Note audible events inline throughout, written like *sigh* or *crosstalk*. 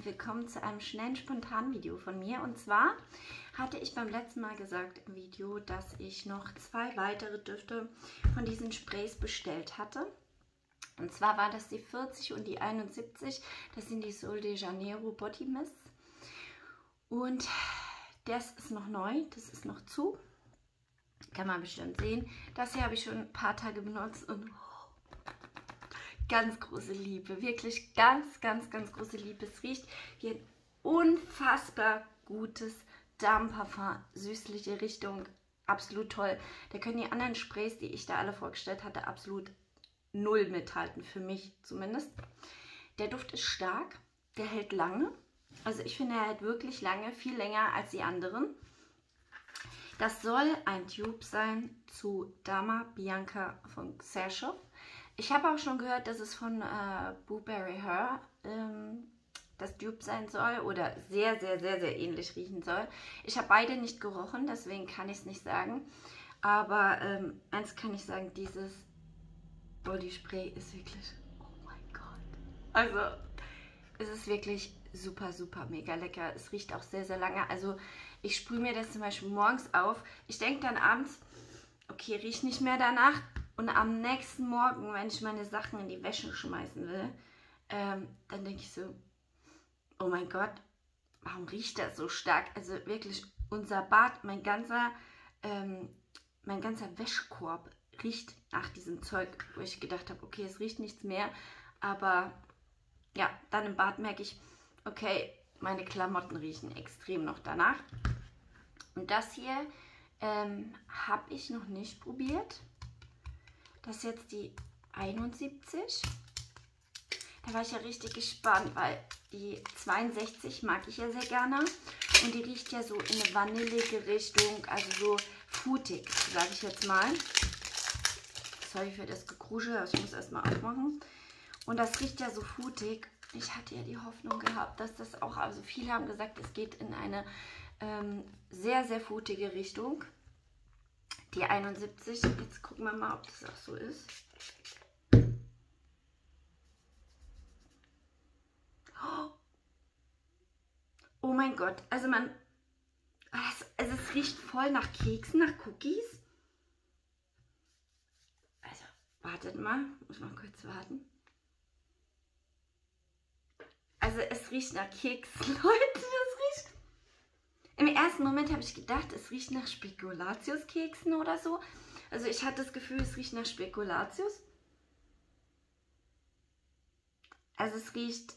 und willkommen zu einem schnellen, spontanen Video von mir. Und zwar hatte ich beim letzten Mal gesagt im Video, dass ich noch zwei weitere Düfte von diesen Sprays bestellt hatte. Und zwar war das die 40 und die 71. Das sind die Sol de Janeiro Body Mist. Und das ist noch neu, das ist noch zu. Kann man bestimmt sehen. Das hier habe ich schon ein paar Tage benutzt und ganz große Liebe. Wirklich ganz, ganz, ganz große Liebe. Es riecht wie ein unfassbar gutes Damenparfum. Süßliche Richtung. Absolut toll. Da können die anderen Sprays, die ich da alle vorgestellt hatte, absolut null mithalten. Für mich zumindest. Der Duft ist stark. Der hält lange. Also ich finde, er hält wirklich lange. Viel länger als die anderen. Das soll ein Tube sein zu Dama Bianca von Xershov. Ich habe auch schon gehört, dass es von äh, Blueberry Her ähm, das Dupe sein soll oder sehr, sehr, sehr, sehr ähnlich riechen soll. Ich habe beide nicht gerochen, deswegen kann ich es nicht sagen. Aber ähm, eins kann ich sagen, dieses Body Spray ist wirklich, oh mein Gott. Also, es ist wirklich super, super mega lecker. Es riecht auch sehr, sehr lange. Also, ich sprühe mir das zum Beispiel morgens auf. Ich denke dann abends, okay, riecht nicht mehr danach. Und am nächsten Morgen, wenn ich meine Sachen in die Wäsche schmeißen will, ähm, dann denke ich so, oh mein Gott, warum riecht das so stark? Also wirklich, unser Bad, mein ganzer, ähm, mein ganzer Wäschkorb riecht nach diesem Zeug, wo ich gedacht habe, okay, es riecht nichts mehr. Aber ja, dann im Bad merke ich, okay, meine Klamotten riechen extrem noch danach. Und das hier ähm, habe ich noch nicht probiert. Das ist jetzt die 71. Da war ich ja richtig gespannt, weil die 62 mag ich ja sehr gerne. Und die riecht ja so in eine vanillige Richtung, also so frutig, sage ich jetzt mal. Sorry für das Gekruschel, aber ich muss erstmal aufmachen. Und das riecht ja so frutig. Ich hatte ja die Hoffnung gehabt, dass das auch, also viele haben gesagt, es geht in eine ähm, sehr, sehr frutige Richtung. Die 71. Jetzt gucken wir mal, ob das auch so ist. Oh mein Gott. Also man... Also es riecht voll nach Keksen, nach Cookies. Also, wartet mal. Muss mal kurz warten. Also es riecht nach Keksen, *laughs* Leute. Im ersten Moment habe ich gedacht, es riecht nach Spekulatiuskeksen oder so. Also ich hatte das Gefühl, es riecht nach Spekulatius. Also es riecht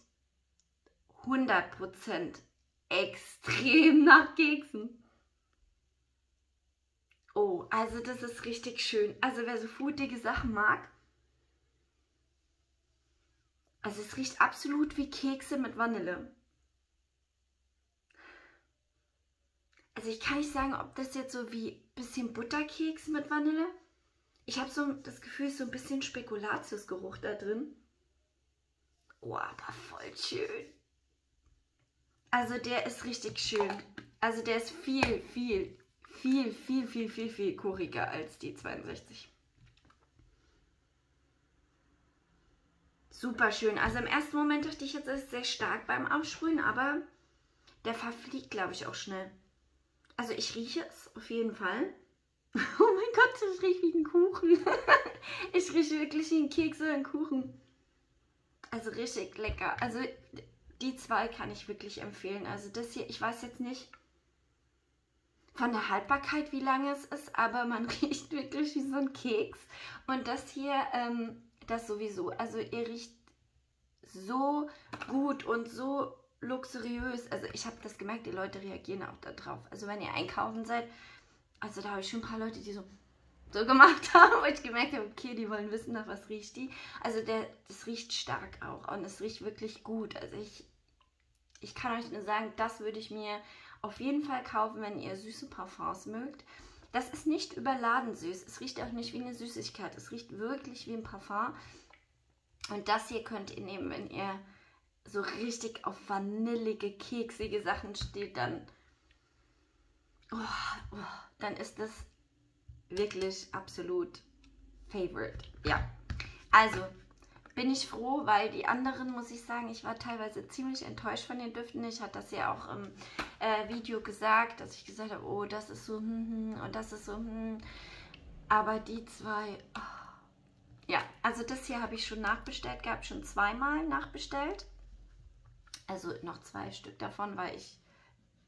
100% extrem *laughs* nach Keksen. Oh, also das ist richtig schön. Also wer so frutige Sachen mag. Also es riecht absolut wie Kekse mit Vanille. Also ich kann nicht sagen, ob das jetzt so wie ein bisschen Butterkeks mit Vanille. Ich habe so das Gefühl, so ein bisschen Spekulatiusgeruch da drin. Oh, aber voll schön. Also der ist richtig schön. Also der ist viel, viel, viel, viel, viel, viel, viel kuriger als die 62. Super schön. Also im ersten Moment dachte ich jetzt, es ist sehr stark beim Aufsprühen, aber der verfliegt, glaube ich, auch schnell. Also ich rieche es auf jeden Fall. *laughs* Oh mein Gott, ich rieche wie ein Kuchen. *laughs* ich rieche wirklich wie ein Keks oder ein Kuchen. Also richtig lecker. Also die zwei kann ich wirklich empfehlen. Also das hier, ich weiß jetzt nicht von der Haltbarkeit, wie lange es ist, aber man *laughs* riecht wirklich wie so ein Keks. Und das hier, ähm, das sowieso. Also ihr riecht so gut und so luxuriös. Also ich habe das gemerkt, die Leute reagieren auch darauf. Also wenn ihr einkaufen seid, also da habe ich schon ein paar Leute, die so, so gemacht *laughs* haben, wo ich gemerkt habe, okay, die wollen wissen, nach was riecht die. Also der, das riecht stark auch und es riecht wirklich gut. Also ich, ich kann euch nur sagen, das würde ich mir auf jeden Fall kaufen, wenn ihr süße Parfums mögt. Das ist nicht überladen süß. Es riecht auch nicht wie eine Süßigkeit. Es riecht wirklich wie ein Parfum. Und das hier könnt ihr nehmen, wenn ihr so richtig auf vanillige, keksige Sachen steht, dann, oh, oh, dann ist das wirklich absolut Favorite. Ja, also bin ich froh, weil die anderen, muss ich sagen, ich war teilweise ziemlich enttäuscht von den Düften. Ich hatte das ja auch im äh, Video gesagt, dass ich gesagt habe, oh, das ist so, hm, hm, und das ist so, hm. Aber die zwei, oh. ja, also das hier habe ich schon nachbestellt gehabt, schon zweimal nachbestellt. Also noch zwei Stück davon, weil ich,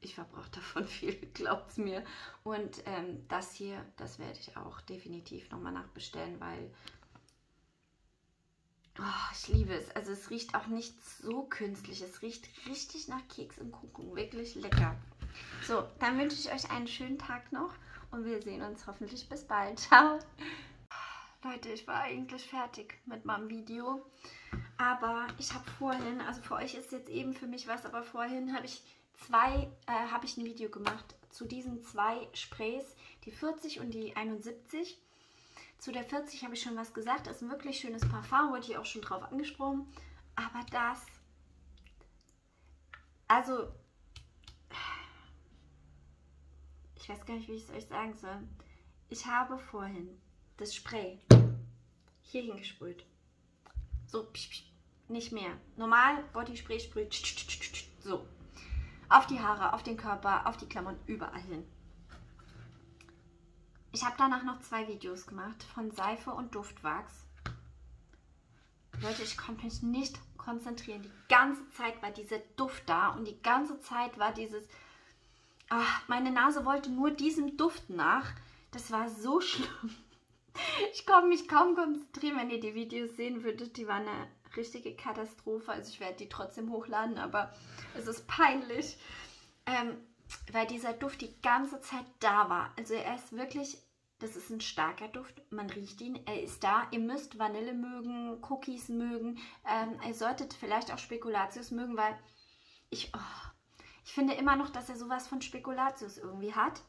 ich verbrauche *laughs* davon viel, glaubt es mir. Und ähm, das hier, das werde ich auch definitiv nochmal nachbestellen, weil Oh, ich liebe es. Also es riecht auch nicht so künstlich. Es riecht richtig nach Keks und Kuchen. Wirklich lecker. So, dann wünsche ich euch einen schönen Tag noch und wir sehen uns hoffentlich bis bald. *laughs* Ciao. Leute, ich war eigentlich fertig mit meinem Video. Aber ich habe vorhin, also für euch ist jetzt eben für mich was, aber vorhin habe ich zwei, äh, habe ich ein Video gemacht zu diesen zwei Sprays, die 40 und die 71. Zu der 40 habe ich schon was gesagt. Ist ein wirklich schönes Parfum, wurde ich auch schon drauf angesprochen. Aber das, also, ich weiß gar nicht, wie ich es euch sagen soll. Ich habe vorhin das Spray hier hingesprüht. So, nicht mehr. Normal Bodyspray sprüht so. Auf die Haare, auf den Körper, auf die Klammern, überall hin. Ich habe danach noch zwei Videos gemacht von Seife und Duftwachs. Leute, ich konnte mich nicht konzentrieren. Die ganze Zeit war dieser Duft da und die ganze Zeit war dieses... Ach, meine Nase wollte nur diesem Duft nach. Das war so *laughs* schlimm. Ich konnte mich kaum konzentrieren, wenn ihr die Videos sehen würdet. Die waren eine richtige Katastrophe. Also ich werde die trotzdem hochladen, aber es ist peinlich. Ähm, weil dieser Duft die ganze Zeit da war. Also er ist wirklich das ist ein starker Duft. Man riecht ihn. Er ist da. Ihr müsst Vanille mögen, Cookies mögen. Ähm, ihr solltet vielleicht auch Spekulatius mögen, weil ich, oh, ich finde immer noch, dass er sowas von Spekulatius irgendwie hat.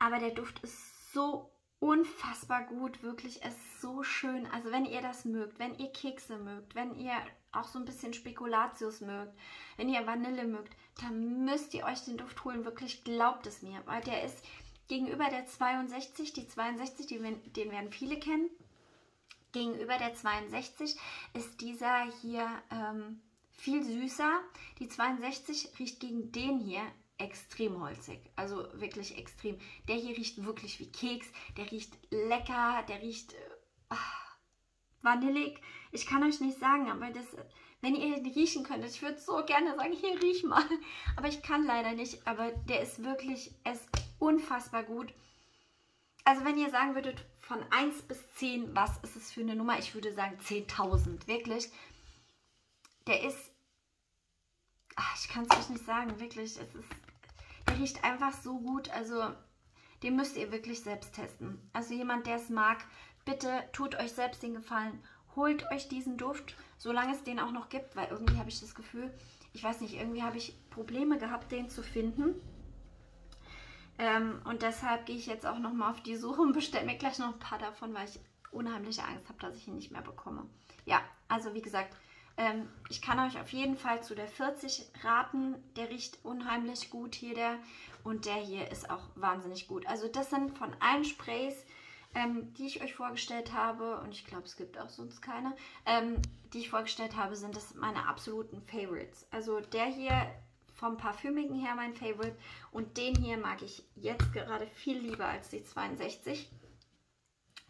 Aber der Duft ist so unfassbar gut, wirklich, es ist so schön. Also wenn ihr das mögt, wenn ihr Kekse mögt, wenn ihr auch so ein bisschen Spekulatius mögt, wenn ihr Vanille mögt, dann müsst ihr euch den Duft holen, wirklich glaubt es mir, weil der ist, Gegenüber der 62, die 62, die, den werden viele kennen, gegenüber der 62 ist dieser hier ähm, viel süßer. Die 62 riecht gegen den hier extrem holzig, also wirklich extrem. Der hier riecht wirklich wie Keks, der riecht lecker, der riecht äh, ah, vanillig. Ich kann euch nicht sagen, aber das, wenn ihr ihn riechen könntet, ich würde so gerne sagen, hier riech mal, *laughs* aber ich kann leider nicht, aber der ist wirklich, es unfassbar gut. Also wenn ihr sagen würdet, von 1 bis 10, was ist es für eine Nummer? Ich würde sagen 10.000, wirklich. Der ist, ach, ich kann es euch nicht sagen, wirklich. Es ist, riecht einfach so gut, also den müsst ihr wirklich selbst testen. Also jemand, der es mag, bitte tut euch selbst den Gefallen, holt euch diesen Duft, solange es den auch noch gibt, weil irgendwie habe ich das Gefühl, ich weiß nicht, irgendwie habe ich Probleme gehabt, den zu finden. Ähm, und deshalb gehe ich jetzt auch nochmal auf die Suche und bestelle mir gleich noch ein paar davon, weil ich unheimliche Angst habe, dass ich ihn nicht mehr bekomme. Ja, also wie gesagt, ähm, ich kann euch auf jeden Fall zu der 40 raten. Der riecht unheimlich gut hier, der. Und der hier ist auch wahnsinnig gut. Also das sind von allen Sprays, ähm, die ich euch vorgestellt habe, und ich glaube, es gibt auch sonst keine, ähm, die ich vorgestellt habe, sind das meine absoluten Favorites. Also der hier vom Parfümigen her mein Favorite. Und den hier mag ich jetzt gerade viel lieber als die 62.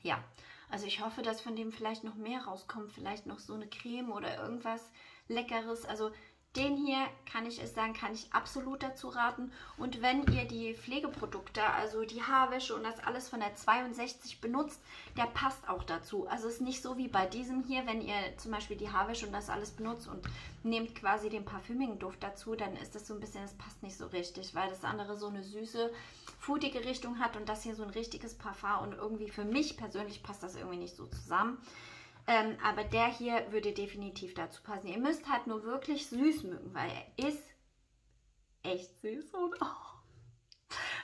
Ja, also ich hoffe, dass von dem vielleicht noch mehr rauskommt. Vielleicht noch so eine Creme oder irgendwas Leckeres. Also den hier kann ich es sagen, kann ich absolut dazu raten. Und wenn ihr die Pflegeprodukte, also die Haarwäsche und das alles von der 62 benutzt, der passt auch dazu. Also es ist nicht so wie bei diesem hier, wenn ihr zum Beispiel die Haarwäsche und das alles benutzt und nehmt quasi den parfümigen Duft dazu, dann ist das so ein bisschen, das passt nicht so richtig, weil das andere so eine süße, frutige Richtung hat und das hier so ein richtiges Parfum und irgendwie für mich persönlich passt das irgendwie nicht so zusammen. Ähm, aber der hier würde definitiv dazu passen. Ihr müsst halt nur wirklich süß mögen, weil er ist echt süß. Und, *laughs* oh.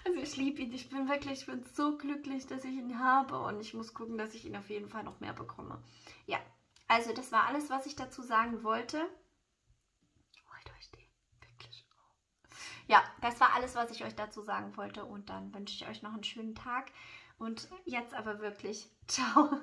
Also ich liebe ihn. Ich bin wirklich, ich bin so glücklich, dass ich ihn habe. Und ich muss gucken, dass ich ihn auf jeden Fall noch mehr bekomme. Ja, also das war alles, was ich dazu sagen wollte. Ja, das war alles, was ich euch dazu sagen wollte. Und dann wünsche ich euch noch einen schönen Tag. Und jetzt aber wirklich, *laughs* ciao.